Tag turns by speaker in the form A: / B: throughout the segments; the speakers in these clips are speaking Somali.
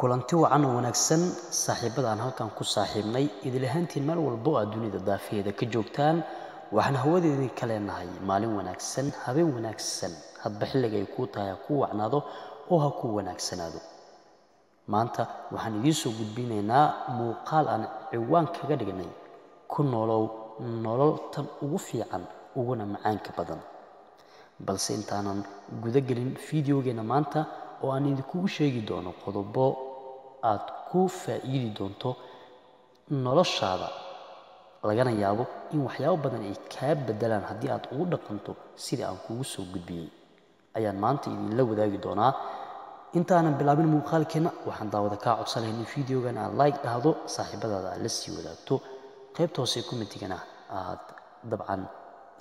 A: kulanti wacan oo wanaagsan saaxiibada aan halkan ku saaxiibnay. Idil ahaantiin meel walbo oo aad dunida daafaheeda ka joogtaan. Waxaan hawadeeda idinka leenahay maalin wanaagsan habeen wanaagsan. Hadba xilliga ay kuu tahay ha kuu wacnaado oo ha kuu wanaagsanaado. Maanta waxaan idiin soo gudbinaynaa muuqaal aan ciwaan kaga dhignay ku noolow nolol tan ugu fiican uguna macaanka badan. Balse intaanan guda gelin fideogeenna maanta oo aan idinkugu sheegi doono qodobo aad ku faa'iidi doonto noloshaada. Lagana yaabo in waxyaabo badan ay kaa beddelaan haddii aad ugu dhaqanto sidii aan kugu soo gudbiyey. Ayaan maanta idinla wadaagi doonaa. Intaanan bilaabin muuqaalkeenna waxaan daawada kaa codsanayn in fideogan aad like dhahdo saaxiibadaada aad la sii wadaagto. Qaybta hoose commentigana aad dabcan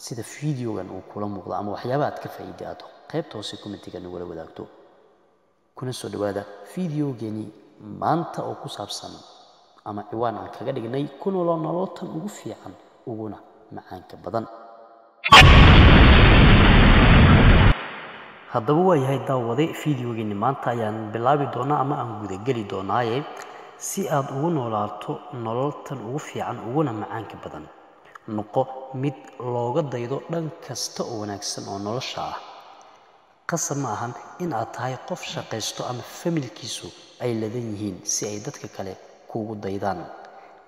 A: sida fideogan uu kula muuqdo ama waxyaaba aad ka faa'iiday aad qaybta hoose commentiga nagula wadaagto. Kuna soo dhowaada fideogeenii maanta oo ku saabsan ama ciwaan aan kaga dhignay ku noolo nololtan ugu fiican uguna macaanka badan. Haddaba waa yahay daawade fideogeenni maanta ayaan bilaabi doonaa ama aan gudageli doonaaye si aad ugu noolaato nololtan ugu fiican uguna macaanka badan. Noqo mid looga daydo dhan kasta oo wanaagsan oo nolosha ah qasab ma ahan in aad tahay qof shaqaysto ama familkiisu ay ladan yihiin si ay dadka kale kuugu daydaan.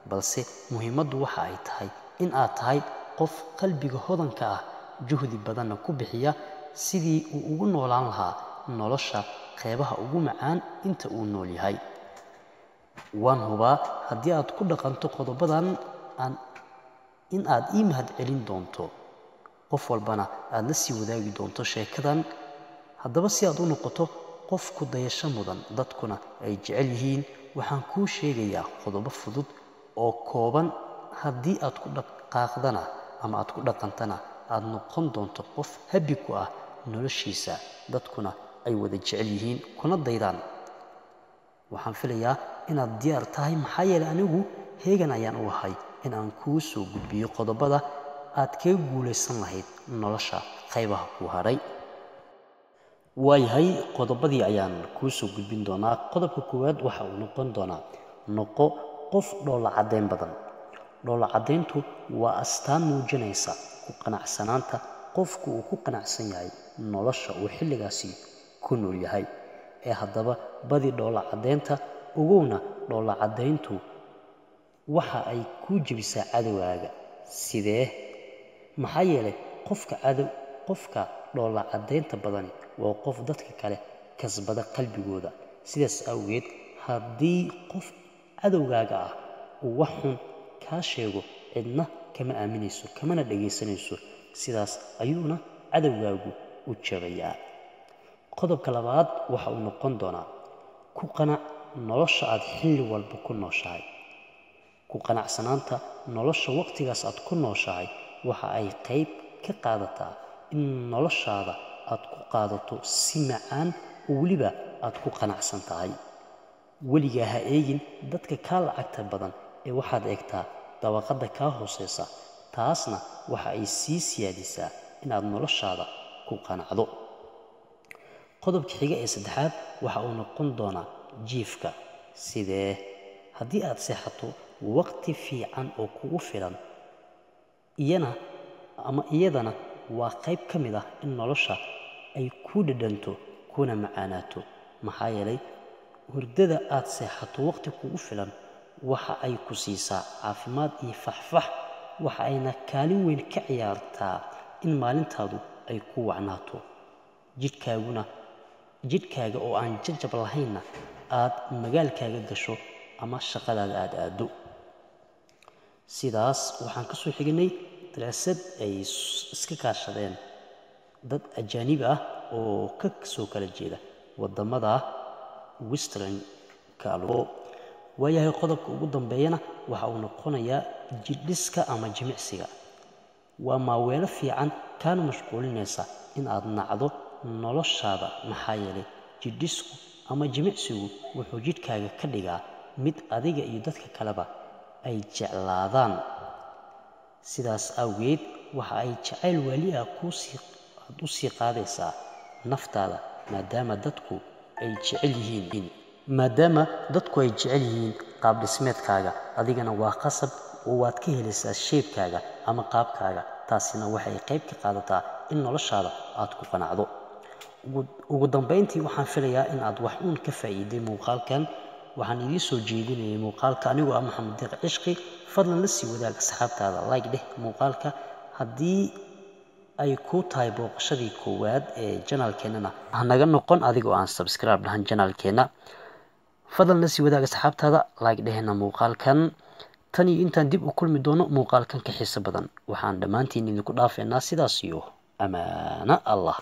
A: Balse muhiimaddu waxa ay tahay in aad tahay qof qalbiga hodanka ah juhdi badanna ku bixiya sidii uu ugu noolaan lahaa nolosha qeybaha ugu macaan inta uu nool yahay. Waan hubaa haddii aad ku dhaqanto qodobadan aan in aad ii mahad celin doonto. Qof walbana aad la sii wadaagi doonto sheekadan haddaba si aad u noqoto qof ku dayasho mudan dadkuna ay jecel yihiin waxaan kuu sheegayaa qodobo fudud oo kooban. Haddii aad ku dhaqaaqdana ama aad ku dhaqantana aad noqon doonto qof habi ku ah noloshiisa dadkuna ay wada jecel yihiin kuna daydaan. Waxaan filayaa inaad diyaar tahay maxaa yeeley anigu heegan ayaan u ahay in aan kuu soo gudbiyo qodobada aad kaga guulaysan lahayd nolosha qaybaha kuu hadhay waayahay qodobadii ayaan kuu soo gudbin doonaa. Qodobka koowaad waxa uu noqon doonaa noqo qof dhoolla caddayn badan. Dhoolla caddayntu waa astaan muujinaysa ku qanacsanaanta qofku uu ku qanacsan yahay nolosha uu xilligaasi ku nool yahay. Ee haddaba badi dhoolla caddaynta ogowna dhoolla caddayntu waxa ay kuu jebisaa cadowgaaga. Sidee? Maxaa yeelay qofka cadow qofka dhoolla caddaynta badani waa qof dadka kale kasbada qalbigooda. Sidaas awgeed haddii qof cadowgaaga ah uu wax xun kaa sheego cidna kama aaminayso kamana dhagaysanayso sidaas ayuuna cadowgaagu u jabayaa. Qodobka labaad waxa uu noqon doonaa ku qanac nolosha aad xilli walba ku nooshahay. Ku qanacsanaanta nolosha waqtigaas aad ku nooshahay waxa ay qayb ka qaadataa in noloshaada aad ku qaadato si macaan oo weliba aad ku qanacsan tahay. Weligaa ha eegin dadka kaa lacagta badan ee waxaad eegtaa dabaqadda kaa hooseysa taasna waxa ay sii siyaadisaa inaad noloshaada ku qanacdo. Qodobka xiga ee saddexaad waxa uu noqon doonaa jiifka. Sidee? Haddii aad seexato waqti fiican oo kugu filan iyana ama iyadana waa qayb ka mid ah in nolosha ay ku dhadhanto kuna macaanaato. Maxaa yeelay hurdada aad seexato waqti kugu filan waxa ay ku siisaa caafimaad iyo faxfax. Waxa ayna kaalin weyn ka ciyaartaa in maalintaadu ay ku wacnaato jidhkaaguna jidhkaaga oo aan jajab lahaynna aad magaalkaaga gasho ama shaqadaada aada aado sidaas waxaan ka soo xignay daraasad ay iska kaashadeen dad ajaanib ah oo ka soo kala jeeda waddamada westernka waayahay qodobka ugu dambeeyana waxa uu noqonayaa jidhiska ama jimicsiga. Waa maaweelo fiican kaana mashquulinaysa in aad nacdo noloshaada maxaa yeelay jidhisku ama jimicsigu wuxuu jidhkaaga ka dhigaa mid adiga iyo dadka kaleba ay jeclaadaan. Sidaas awgeed waxa ay jacayl waali ah kuusii aad u sii qaadaysaa naftaada maadaama dadku ay jecel yihiin. Maadaama dadku ay jecel yihiin qaab dhismeedkaaga adigana waa qasab oo waad ka helaysaa sheebkaaga ama qaabkaaga taasina waxay qayb ka qaadataa in noloshaada aad ku qanacdo. Ugu dambeyntii waxaan filayaa in aad wax uun ka faa'iiday muuqaalkan. Waxaan idiin soo jeedinayay muuqaalka anigoo ah maxamed deeq cishqi fadlan la sii wadaag asxaabtaada. Like dheh muuqaalka. Haddii ay kuu tahay booqashadii koowaad ee janaalkeennana hanaga noqon adigoo aan subscribe dhahan janaalkeenna fadlan la sii wadaag asxaabtaada like dhehena muuqaalkan. Tan iyo intaan dib u kulmi doono muuqaalkan ka xiiso badan. Waxaan dhammaantiin idinku dhaafeynaa sidaas iyo amaano allah